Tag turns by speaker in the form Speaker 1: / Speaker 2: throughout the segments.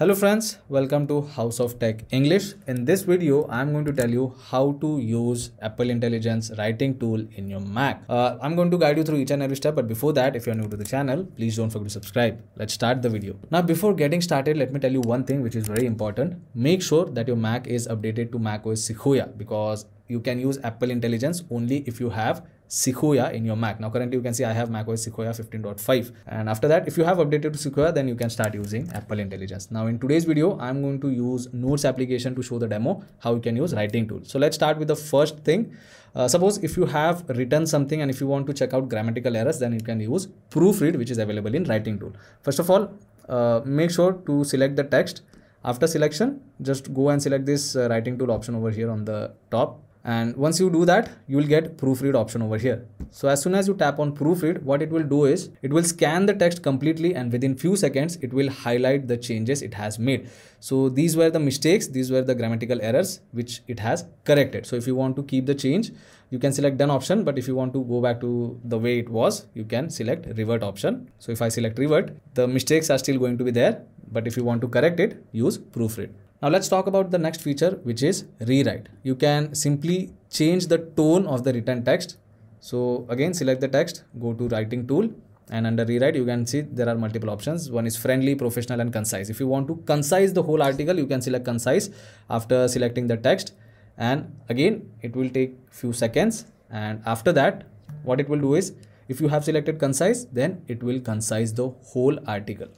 Speaker 1: Hello friends, welcome to House of Tech English. In this video, I'm going to tell you how to use Apple Intelligence writing tool in your Mac. Uh, I'm going to guide you through each and every step, but before that, if you're new to the channel, please don't forget to subscribe. Let's start the video. Now, before getting started, let me tell you one thing which is very important. Make sure that your Mac is updated to macOS Sequoia because you can use Apple Intelligence only if you have Sequoia in your Mac. Now currently you can see I have macOS Sequoia 15.5 and after that if you have updated to Sequoia then you can start using Apple Intelligence. Now in today's video I'm going to use Notes application to show the demo how you can use writing tool. So let's start with the first thing. Uh, suppose if you have written something and if you want to check out grammatical errors then you can use proofread which is available in writing tool. First of all uh, make sure to select the text. After selection just go and select this uh, writing tool option over here on the top and once you do that you will get proofread option over here. So as soon as you tap on proofread what it will do is it will scan the text completely and within few seconds it will highlight the changes it has made. So these were the mistakes these were the grammatical errors which it has corrected. So if you want to keep the change you can select done option but if you want to go back to the way it was you can select revert option. So if i select revert the mistakes are still going to be there but if you want to correct it use proofread now let's talk about the next feature which is rewrite. You can simply change the tone of the written text. So again select the text, go to writing tool and under rewrite you can see there are multiple options. One is friendly, professional and concise. If you want to concise the whole article you can select concise after selecting the text and again it will take few seconds and after that what it will do is if you have selected concise then it will concise the whole article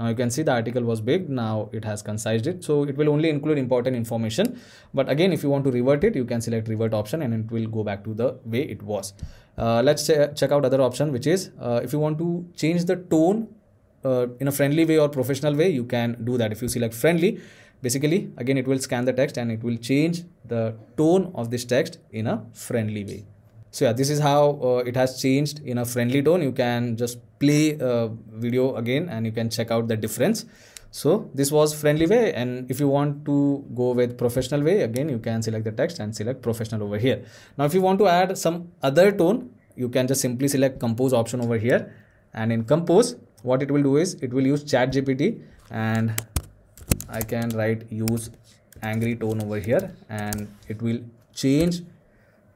Speaker 1: now you can see the article was big. Now it has concised it. So it will only include important information. But again if you want to revert it you can select revert option and it will go back to the way it was. Uh, let's ch check out other option which is uh, if you want to change the tone uh, in a friendly way or professional way you can do that. If you select friendly basically again it will scan the text and it will change the tone of this text in a friendly way so yeah this is how uh, it has changed in a friendly tone. You can just play a video again and you can check out the difference. So this was friendly way and if you want to go with professional way again you can select the text and select professional over here. Now if you want to add some other tone you can just simply select compose option over here. And in compose what it will do is it will use chat gpt and i can write use angry tone over here and it will change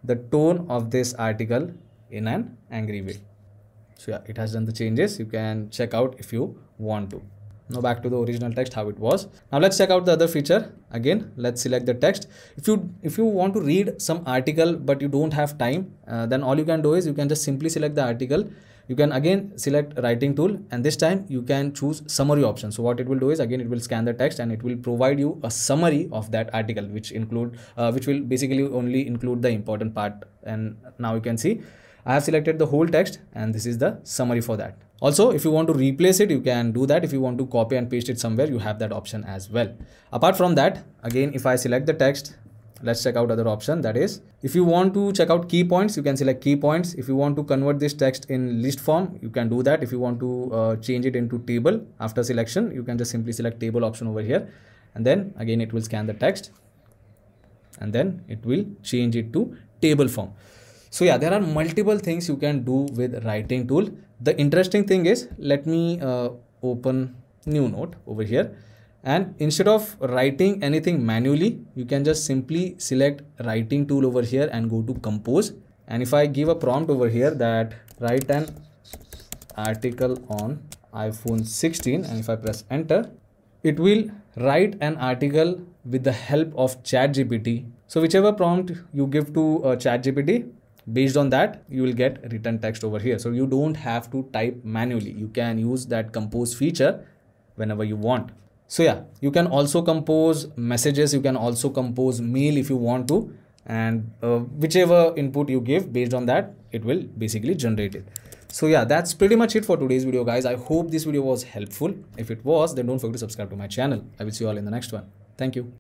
Speaker 1: the tone of this article in an angry way. So yeah it has done the changes. You can check out if you want to. Now back to the original text how it was. Now let's check out the other feature. Again let's select the text. If you if you want to read some article but you don't have time uh, then all you can do is you can just simply select the article you can again select writing tool and this time you can choose summary option so what it will do is again it will scan the text and it will provide you a summary of that article which include uh, which will basically only include the important part and now you can see I have selected the whole text and this is the summary for that. Also, if you want to replace it, you can do that. If you want to copy and paste it somewhere, you have that option as well. Apart from that, again, if I select the text let's check out other option. That is if you want to check out key points you can select key points. If you want to convert this text in list form you can do that. If you want to uh, change it into table after selection you can just simply select table option over here. And then again it will scan the text. And then it will change it to table form. So yeah there are multiple things you can do with writing tool. The interesting thing is let me uh, open new note over here and instead of writing anything manually you can just simply select writing tool over here and go to compose and if I give a prompt over here that write an article on iPhone 16 and if I press enter it will write an article with the help of ChatGPT. So whichever prompt you give to uh, ChatGPT, based on that, you will get written text over here. So you don't have to type manually. You can use that compose feature whenever you want so yeah you can also compose messages you can also compose mail if you want to and uh, whichever input you give based on that it will basically generate it. So yeah that's pretty much it for today's video guys. I hope this video was helpful. If it was then don't forget to subscribe to my channel. I will see you all in the next one. Thank you